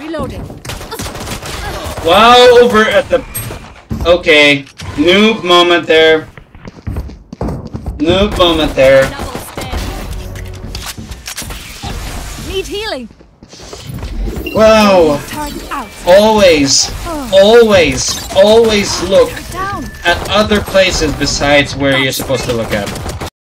Reloading. Wow, over at the... Okay. Noob moment there. Noob moment there. Need healing. Wow. Always, oh. always, always look at other places besides where you're supposed to look at.